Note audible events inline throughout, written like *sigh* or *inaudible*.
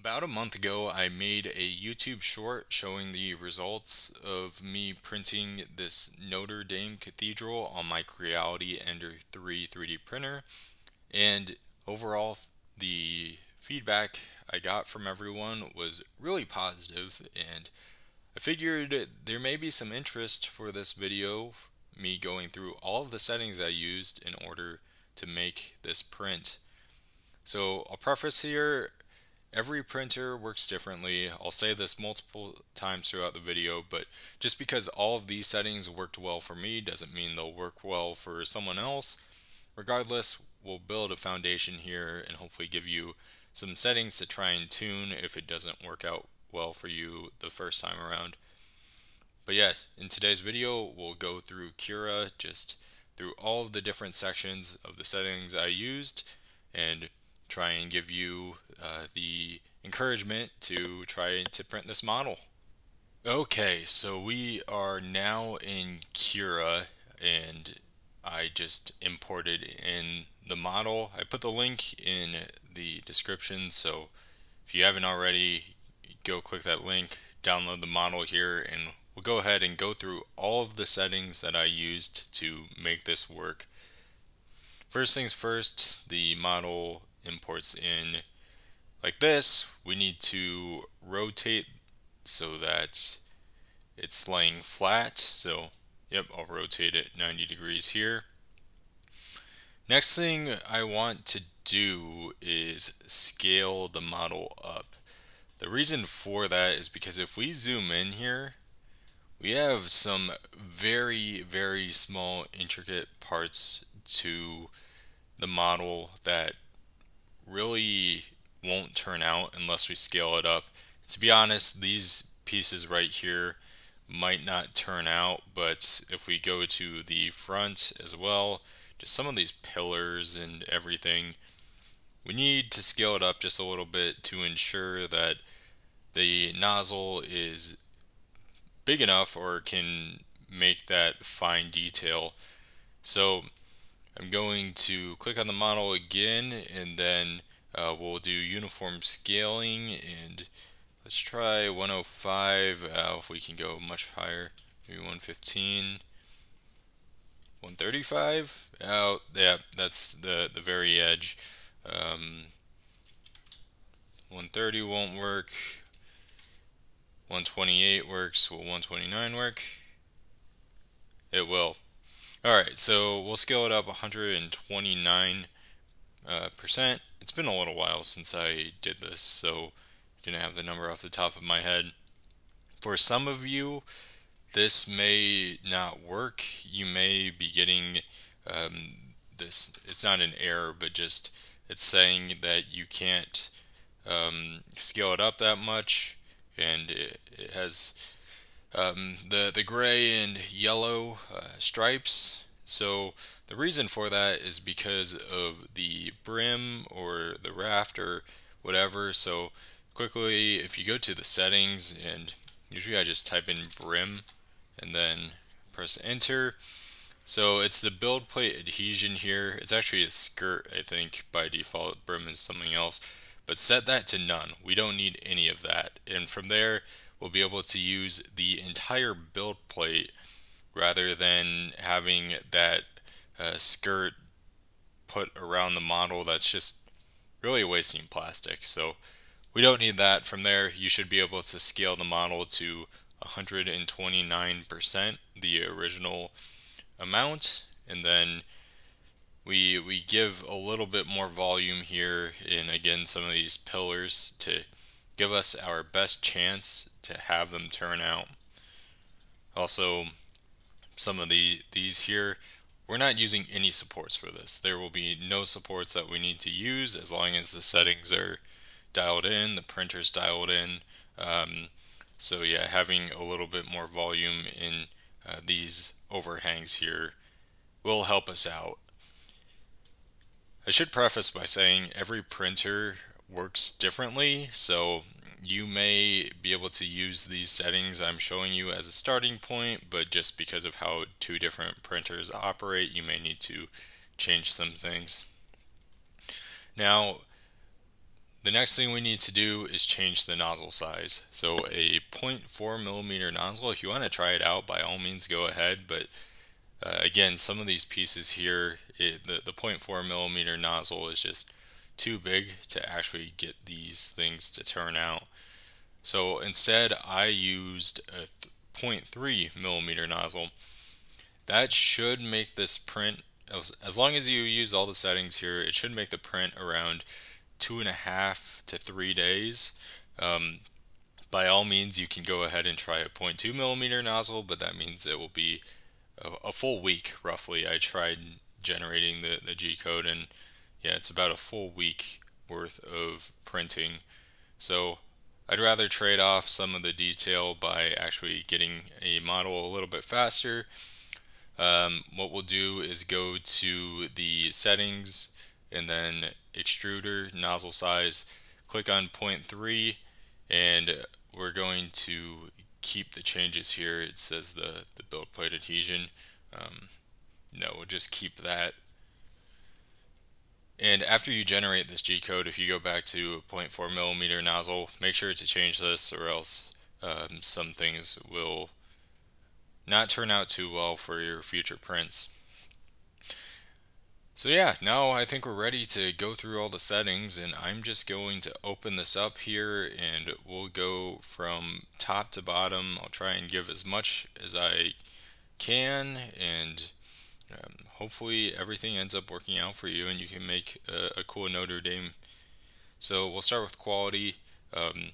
About a month ago, I made a YouTube short showing the results of me printing this Notre Dame Cathedral on my Creality Ender 3 3D printer. And overall, the feedback I got from everyone was really positive, and I figured there may be some interest for this video, me going through all of the settings I used in order to make this print. So I'll preface here, Every printer works differently. I'll say this multiple times throughout the video, but just because all of these settings worked well for me doesn't mean they'll work well for someone else. Regardless, we'll build a foundation here and hopefully give you some settings to try and tune if it doesn't work out well for you the first time around. But yeah, in today's video, we'll go through Cura, just through all of the different sections of the settings I used, and try and give you uh, the encouragement to try to print this model. Okay, so we are now in Cura and I just imported in the model. I put the link in the description, so if you haven't already, go click that link, download the model here, and we'll go ahead and go through all of the settings that I used to make this work. First things first, the model imports in like this, we need to rotate so that it's laying flat. So, yep, I'll rotate it 90 degrees here. Next thing I want to do is scale the model up. The reason for that is because if we zoom in here, we have some very, very small intricate parts to the model that really won't turn out unless we scale it up. To be honest, these pieces right here might not turn out, but if we go to the front as well, just some of these pillars and everything, we need to scale it up just a little bit to ensure that the nozzle is big enough or can make that fine detail. So I'm going to click on the model again and then uh, we'll do uniform scaling and let's try 105 uh, if we can go much higher maybe 115 135 out yeah that's the the very edge. Um, 130 won't work. 128 works. Will 129 work? It will alright so we'll scale it up 129 uh, percent it's been a little while since I did this, so I didn't have the number off the top of my head. For some of you, this may not work. You may be getting um, this, it's not an error, but just it's saying that you can't um, scale it up that much, and it, it has um, the, the gray and yellow uh, stripes. So the reason for that is because of the brim or the raft or whatever. So quickly, if you go to the settings and usually I just type in brim and then press enter. So it's the build plate adhesion here. It's actually a skirt, I think, by default. Brim is something else. But set that to none. We don't need any of that. And from there, we'll be able to use the entire build plate rather than having that uh, skirt put around the model that's just really wasting plastic. So we don't need that. From there, you should be able to scale the model to 129%, the original amount, and then we we give a little bit more volume here in again some of these pillars to give us our best chance to have them turn out. Also, some of the these here we're not using any supports for this. There will be no supports that we need to use as long as the settings are dialed in, the printer's dialed in. Um, so yeah, having a little bit more volume in uh, these overhangs here will help us out. I should preface by saying every printer works differently, so you may be able to use these settings I'm showing you as a starting point, but just because of how two different printers operate, you may need to change some things. Now, the next thing we need to do is change the nozzle size. So a 0.4 millimeter nozzle, if you want to try it out, by all means go ahead. But uh, again, some of these pieces here, it, the, the 0.4 millimeter nozzle is just too big to actually get these things to turn out. So instead, I used a 0.3 millimeter nozzle. That should make this print, as, as long as you use all the settings here, it should make the print around two and a half to three days. Um, by all means, you can go ahead and try a 0.2 millimeter nozzle, but that means it will be a, a full week roughly. I tried generating the, the G code, and yeah, it's about a full week worth of printing. So I'd rather trade off some of the detail by actually getting a model a little bit faster. Um, what we'll do is go to the settings and then extruder nozzle size click on 0.3 and we're going to keep the changes here it says the the build plate adhesion um, no we'll just keep that and after you generate this G code if you go back to a 0.4 millimeter nozzle make sure to change this or else um, some things will not turn out too well for your future prints so yeah, now I think we're ready to go through all the settings and I'm just going to open this up here and we'll go from top to bottom. I'll try and give as much as I can and um, hopefully everything ends up working out for you and you can make a, a cool Notre Dame. So we'll start with quality. Um,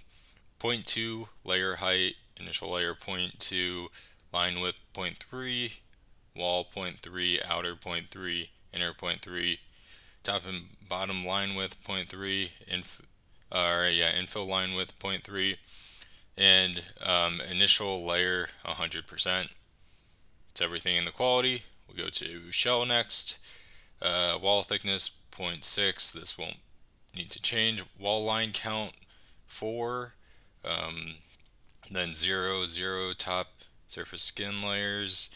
0.2 layer height, initial layer 0.2, line width 0.3, wall 0.3, outer 0.3, inner 0.3, top and bottom line width 0.3, inf uh, yeah, infill line width 0.3, and um, initial layer 100%. It's everything in the quality. We'll go to shell next. Uh, wall thickness 0.6. This won't need to change. Wall line count 4. Um, then 0, 0 top surface skin layers.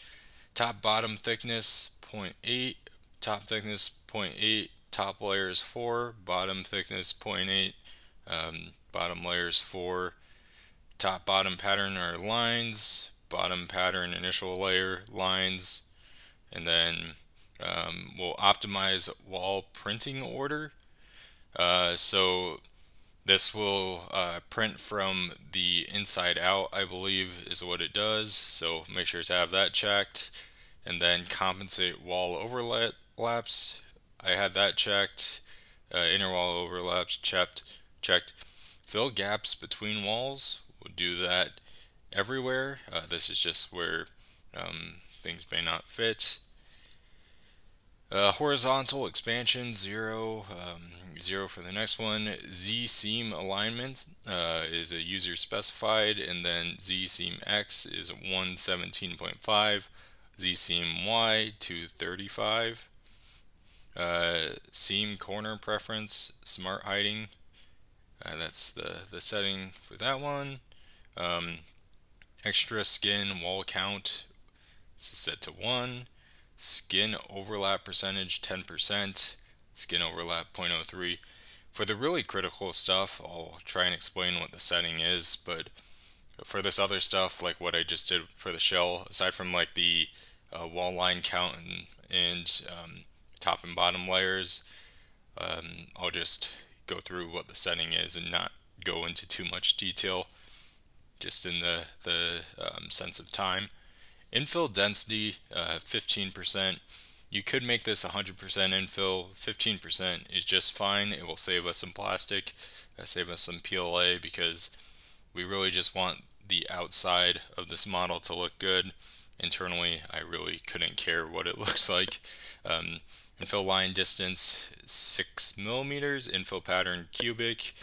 Top bottom thickness 0.8 top thickness 0.8, top layer is 4, bottom thickness 0.8, um, bottom layer is 4, top bottom pattern are lines, bottom pattern initial layer lines, and then um, we'll optimize wall printing order. Uh, so this will uh, print from the inside out, I believe is what it does. So make sure to have that checked. And then compensate wall overlaps. I had that checked. Uh, inner wall overlaps checked. Checked. Fill gaps between walls. We'll do that everywhere. Uh, this is just where um, things may not fit. Uh, horizontal expansion zero, um, zero for the next one. Z seam alignment uh, is a user specified, and then Z seam X is 117.5, Z seam Y 235. Uh, seam corner preference, smart hiding. Uh, that's the, the setting for that one. Um, extra skin wall count is set to 1. Skin overlap percentage 10%. Skin overlap 0.03. For the really critical stuff, I'll try and explain what the setting is, but for this other stuff, like what I just did for the shell, aside from like the uh, wall line count and, and um, top and bottom layers. Um, I'll just go through what the setting is and not go into too much detail just in the, the um, sense of time. Infill density, uh, 15%. You could make this 100% infill. 15% is just fine. It will save us some plastic, uh, save us some PLA because we really just want the outside of this model to look good. Internally, I really couldn't care what it *laughs* looks like. Um, Infill line distance 6 millimeters, infill pattern cubic.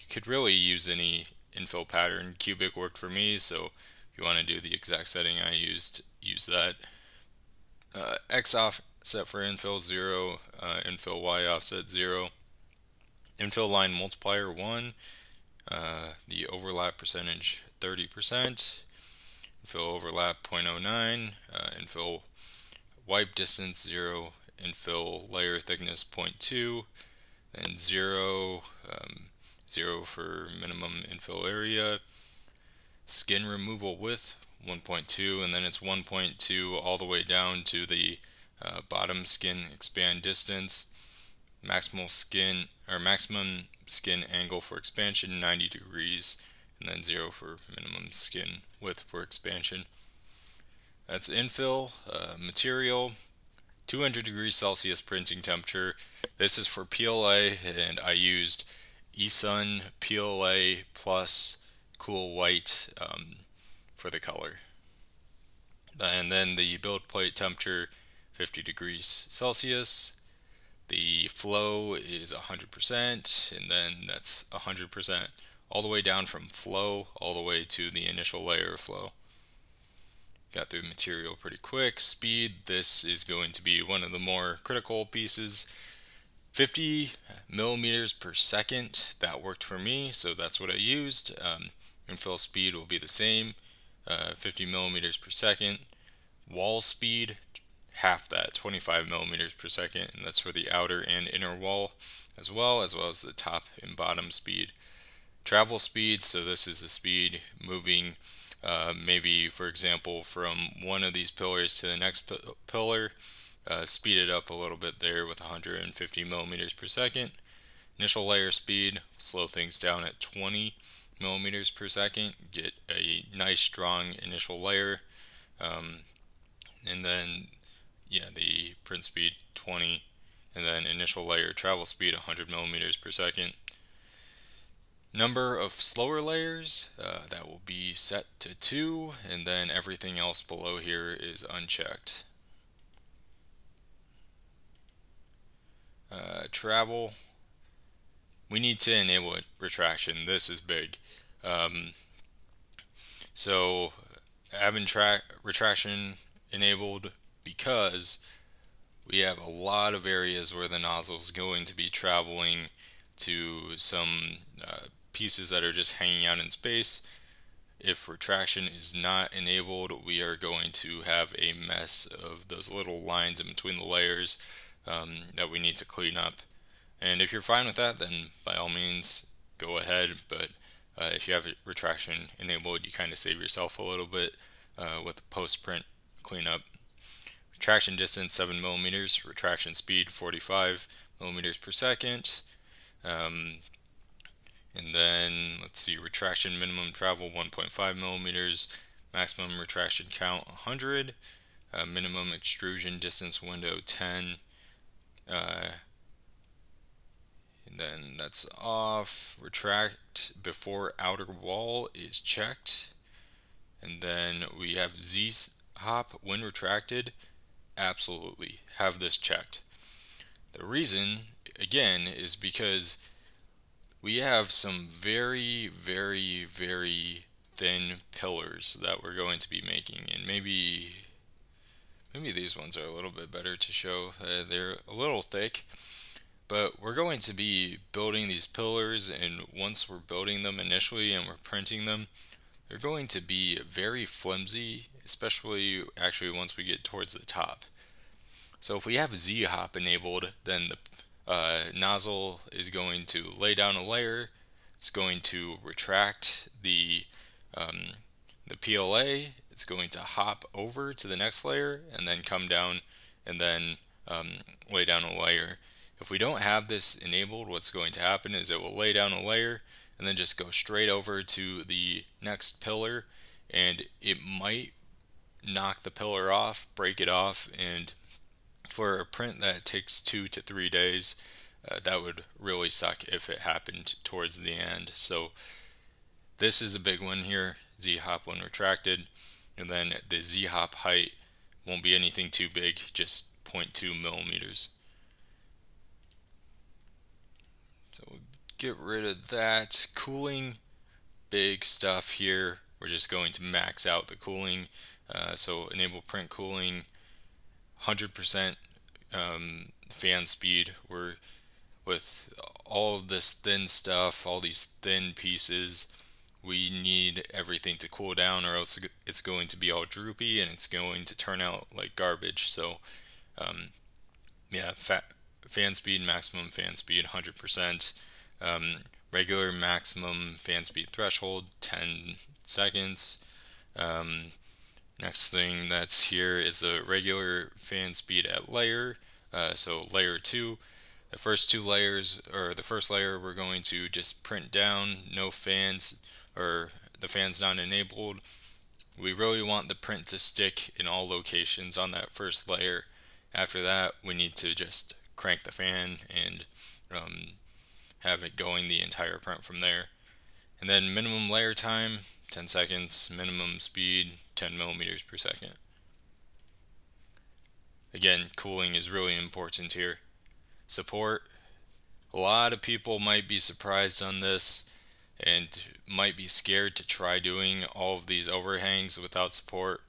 You could really use any infill pattern. Cubic worked for me, so you want to do the exact setting I used, use that. Uh, X offset for infill 0, uh, infill Y offset 0. Infill line multiplier 1, uh, the overlap percentage 30%. Infill overlap 0.09, uh, infill wipe distance 0, infill layer thickness 0.2 and 0 um, 0 for minimum infill area. Skin removal width, 1.2, and then it's 1.2 all the way down to the uh, bottom skin expand distance. Maximal skin or maximum skin angle for expansion 90 degrees, and then 0 for minimum skin width for expansion. That's infill uh, material, 200 degrees Celsius printing temperature. This is for PLA, and I used eSun PLA plus cool white um, for the color. And then the build plate temperature, 50 degrees Celsius. The flow is 100%, and then that's 100% all the way down from flow all the way to the initial layer of flow. Got through material pretty quick. Speed, this is going to be one of the more critical pieces. 50 millimeters per second, that worked for me, so that's what I used. Um, infill speed will be the same, uh, 50 millimeters per second. Wall speed, half that, 25 millimeters per second, and that's for the outer and inner wall as well, as well as the top and bottom speed. Travel speed, so this is the speed moving uh, maybe, for example, from one of these pillars to the next pillar, uh, speed it up a little bit there with 150 millimeters per second. Initial layer speed, slow things down at 20 millimeters per second, get a nice strong initial layer. Um, and then, yeah, the print speed 20, and then initial layer travel speed 100 millimeters per second. Number of slower layers, uh, that will be set to 2, and then everything else below here is unchecked. Uh, travel, we need to enable retraction. This is big. Um, so having retraction enabled because we have a lot of areas where the nozzle is going to be traveling to some uh, pieces that are just hanging out in space. If retraction is not enabled, we are going to have a mess of those little lines in between the layers um, that we need to clean up. And if you're fine with that, then by all means, go ahead. But uh, if you have retraction enabled, you kind of save yourself a little bit uh, with the post-print cleanup. Retraction distance 7 millimeters, retraction speed 45 millimeters per second. Um, and then let's see, retraction minimum travel 1.5 millimeters, maximum retraction count 100, uh, minimum extrusion distance window 10. Then that's off. Retract before outer wall is checked. And then we have Z hop when retracted. Absolutely have this checked. The reason, again, is because we have some very, very, very thin pillars that we're going to be making. And maybe, maybe these ones are a little bit better to show. Uh, they're a little thick. But we're going to be building these pillars and once we're building them initially and we're printing them, they're going to be very flimsy, especially actually once we get towards the top. So if we have Z-hop enabled, then the uh, nozzle is going to lay down a layer. It's going to retract the um, the PLA. It's going to hop over to the next layer and then come down and then um, lay down a layer. If we don't have this enabled, what's going to happen is it will lay down a layer and then just go straight over to the next pillar and it might knock the pillar off, break it off, and for a print that takes two to three days, uh, that would really suck if it happened towards the end. So this is a big one here, Z-hop when retracted, and then the Z-hop height won't be anything too big, just 0.2 millimeters. So we'll get rid of that. Cooling, big stuff here. We're just going to max out the cooling. Uh, so enable print cooling, 100% um, fan speed. We're with all of this thin stuff, all these thin pieces, we need everything to cool down or else it's going to be all droopy and it's going to turn out like garbage. So, um, yeah, fan speed, maximum fan speed, 100%. Um, regular maximum fan speed threshold 10 seconds. Um, next thing that's here is the regular fan speed at layer. Uh, so layer 2, the first two layers, or the first layer we're going to just print down, no fans, or the fans not enabled. We really want the print to stick in all locations on that first layer. After that, we need to just crank the fan and um, have it going the entire print from there. And then minimum layer time, 10 seconds, minimum speed, 10 millimeters per second. Again, cooling is really important here. Support. A lot of people might be surprised on this and might be scared to try doing all of these overhangs without support.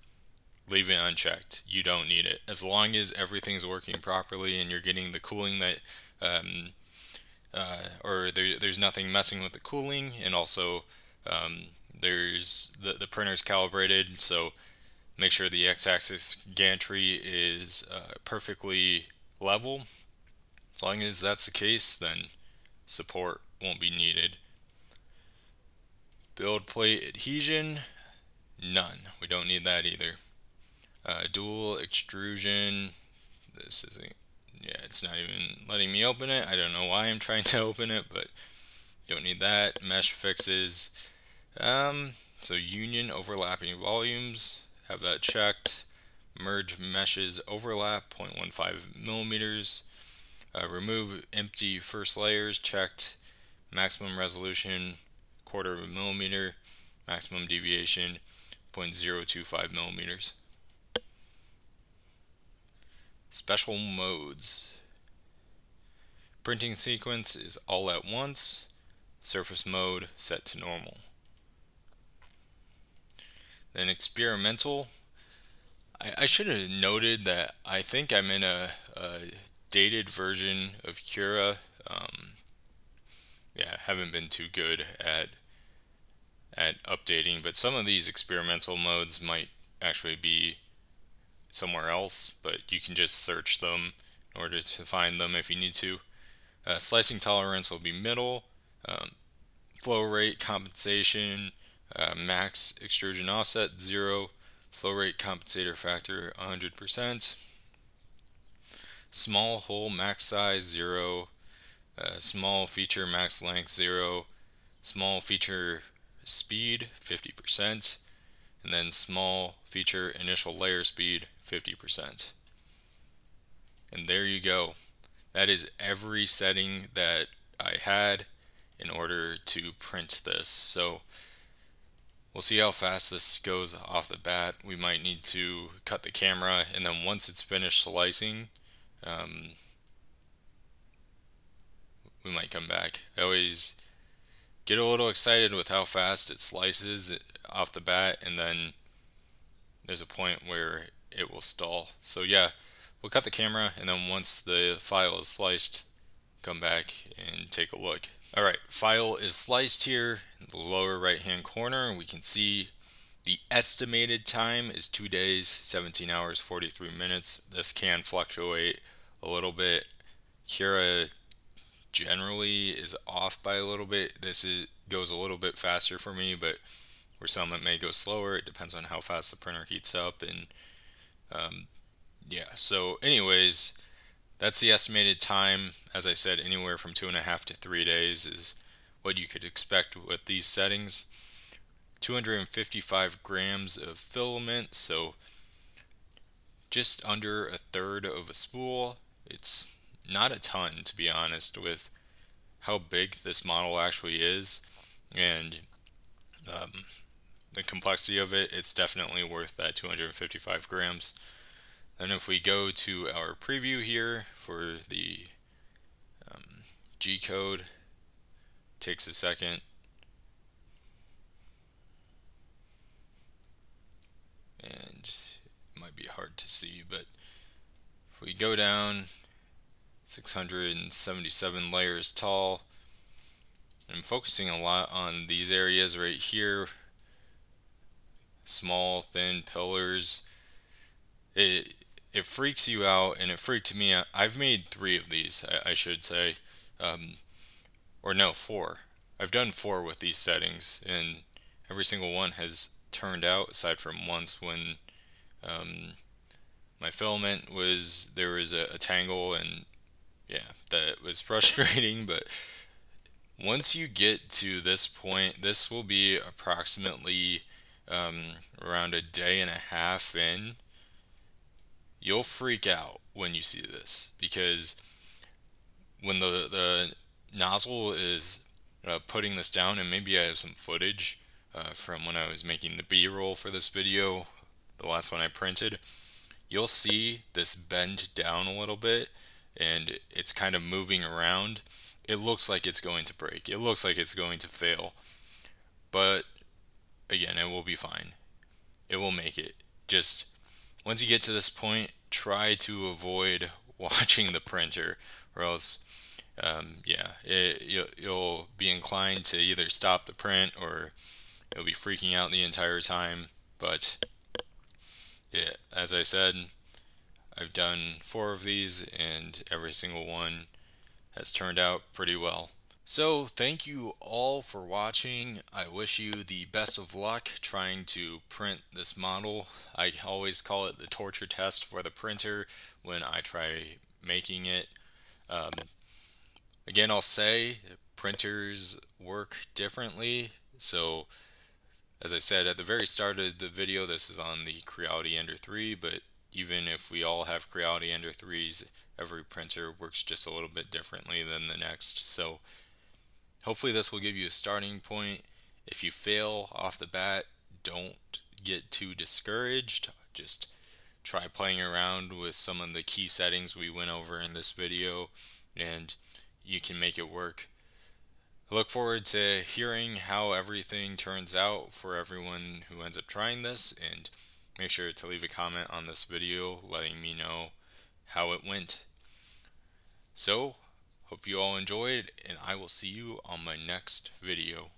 Leave it unchecked. You don't need it. As long as everything's working properly and you're getting the cooling that um, uh, or there, there's nothing messing with the cooling, and also um, there's the, the printer's calibrated, so make sure the x-axis gantry is uh, perfectly level. As long as that's the case, then support won't be needed. Build plate adhesion, none. We don't need that either. Uh, dual extrusion, this isn't yeah, it's not even letting me open it. I don't know why I'm trying *laughs* to open it, but don't need that. Mesh fixes. Um, so union overlapping volumes, have that checked. Merge meshes overlap 0.15 millimeters. Uh, remove empty first layers checked. Maximum resolution quarter of a millimeter. Maximum deviation 0.025 millimeters. Special modes. Printing sequence is all at once. Surface mode set to normal. Then experimental. I, I should have noted that I think I'm in a, a dated version of Cura. Um, yeah, haven't been too good at at updating, but some of these experimental modes might actually be somewhere else, but you can just search them in order to find them if you need to. Uh, slicing tolerance will be middle. Um, flow rate compensation, uh, max extrusion offset, 0. Flow rate compensator factor, 100%. Small hole max size, 0. Uh, small feature max length, 0. Small feature speed, 50% and then small feature initial layer speed 50%. And there you go. That is every setting that I had in order to print this. So we'll see how fast this goes off the bat. We might need to cut the camera and then once it's finished slicing, um, we might come back. I always get a little excited with how fast it slices off the bat and then there's a point where it will stall. So yeah, we'll cut the camera and then once the file is sliced, come back and take a look. Alright, file is sliced here in the lower right hand corner. We can see the estimated time is 2 days, 17 hours, 43 minutes. This can fluctuate a little bit. Cura generally is off by a little bit. This is goes a little bit faster for me, but for some it may go slower. It depends on how fast the printer heats up and um, yeah. So anyways, that's the estimated time. As I said, anywhere from two and a half to three days is what you could expect with these settings. 255 grams of filament, so just under a third of a spool. It's not a ton to be honest with how big this model actually is. And um, the complexity of it it's definitely worth that 255 grams. And if we go to our preview here for the um, G code takes a second. And it might be hard to see but if we go down 677 layers tall. I'm focusing a lot on these areas right here. Small, thin pillars. It, it freaks you out, and it freaked me out. I've made three of these, I, I should say. Um, or no, four. I've done four with these settings and every single one has turned out aside from once when um, my filament was there was a, a tangle and yeah that was frustrating but once you get to this point this will be approximately um, around a day and a half in you'll freak out when you see this because when the the nozzle is uh, putting this down and maybe I have some footage uh, from when I was making the b-roll for this video the last one I printed you'll see this bend down a little bit and it's kind of moving around it looks like it's going to break. It looks like it's going to fail. But again it will be fine. It will make it. Just once you get to this point try to avoid *laughs* watching the printer or else um, yeah it, you'll, you'll be inclined to either stop the print or you'll be freaking out the entire time. But yeah, as I said, I've done four of these and every single one has turned out pretty well. So thank you all for watching. I wish you the best of luck trying to print this model. I always call it the torture test for the printer when I try making it. Um, again, I'll say printers work differently. So as I said at the very start of the video, this is on the Creality Ender 3, but even if we all have Creality Ender 3s, every printer works just a little bit differently than the next. So hopefully this will give you a starting point. If you fail off the bat, don't get too discouraged. Just try playing around with some of the key settings we went over in this video and you can make it work. I look forward to hearing how everything turns out for everyone who ends up trying this and make sure to leave a comment on this video letting me know how it went. So, hope you all enjoyed and I will see you on my next video.